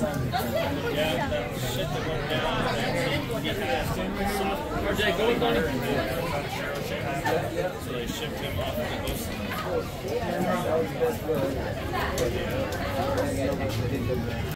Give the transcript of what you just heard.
Yeah, that shit that went down. He had soft. RJ, go with Bonnie. So they shipped him off to Boston.